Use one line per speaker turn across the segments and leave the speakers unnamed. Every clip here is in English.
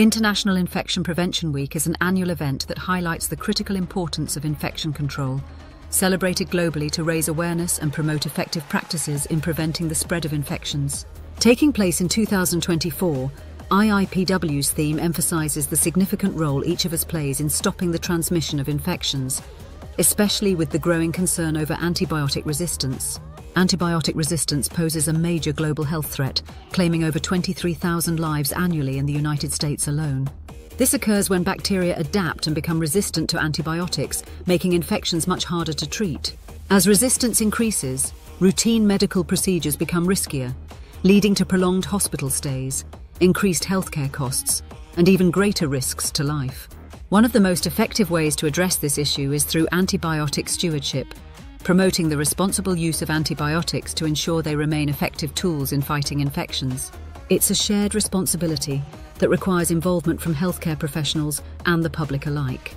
International Infection Prevention Week is an annual event that highlights the critical importance of infection control, celebrated globally to raise awareness and promote effective practices in preventing the spread of infections. Taking place in 2024, IIPW's theme emphasizes the significant role each of us plays in stopping the transmission of infections, especially with the growing concern over antibiotic resistance. Antibiotic resistance poses a major global health threat, claiming over 23,000 lives annually in the United States alone. This occurs when bacteria adapt and become resistant to antibiotics, making infections much harder to treat. As resistance increases, routine medical procedures become riskier, leading to prolonged hospital stays, increased healthcare costs, and even greater risks to life. One of the most effective ways to address this issue is through antibiotic stewardship, promoting the responsible use of antibiotics to ensure they remain effective tools in fighting infections. It's a shared responsibility that requires involvement from healthcare professionals and the public alike.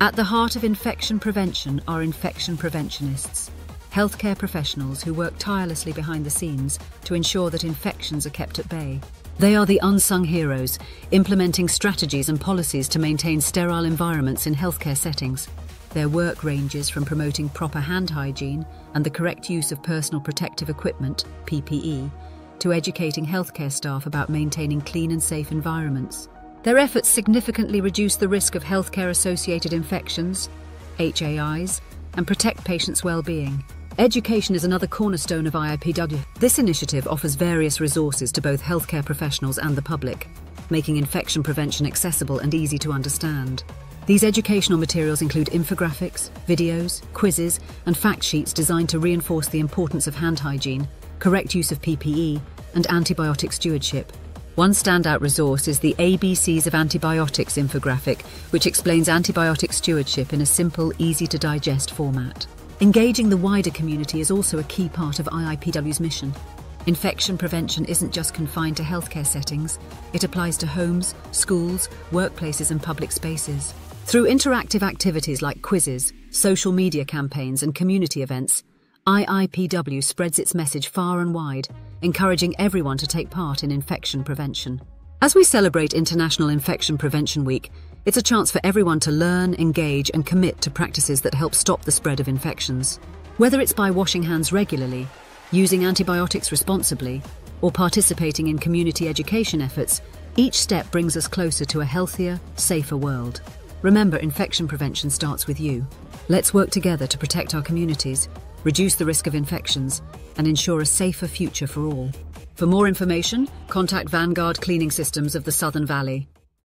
At the heart of infection prevention are infection preventionists, healthcare professionals who work tirelessly behind the scenes to ensure that infections are kept at bay. They are the unsung heroes, implementing strategies and policies to maintain sterile environments in healthcare settings. Their work ranges from promoting proper hand hygiene and the correct use of personal protective equipment, PPE, to educating healthcare staff about maintaining clean and safe environments. Their efforts significantly reduce the risk of healthcare associated infections, HAIs, and protect patients' well-being. Education is another cornerstone of IIPW. This initiative offers various resources to both healthcare professionals and the public, making infection prevention accessible and easy to understand. These educational materials include infographics, videos, quizzes, and fact sheets designed to reinforce the importance of hand hygiene, correct use of PPE, and antibiotic stewardship. One standout resource is the ABCs of Antibiotics infographic, which explains antibiotic stewardship in a simple, easy to digest format. Engaging the wider community is also a key part of IIPW's mission. Infection prevention isn't just confined to healthcare settings, it applies to homes, schools, workplaces, and public spaces. Through interactive activities like quizzes, social media campaigns, and community events, IIPW spreads its message far and wide, encouraging everyone to take part in infection prevention. As we celebrate International Infection Prevention Week, it's a chance for everyone to learn, engage, and commit to practices that help stop the spread of infections. Whether it's by washing hands regularly, using antibiotics responsibly, or participating in community education efforts, each step brings us closer to a healthier, safer world. Remember, infection prevention starts with you. Let's work together to protect our communities, reduce the risk of infections, and ensure a safer future for all. For more information, contact Vanguard Cleaning Systems of the Southern Valley.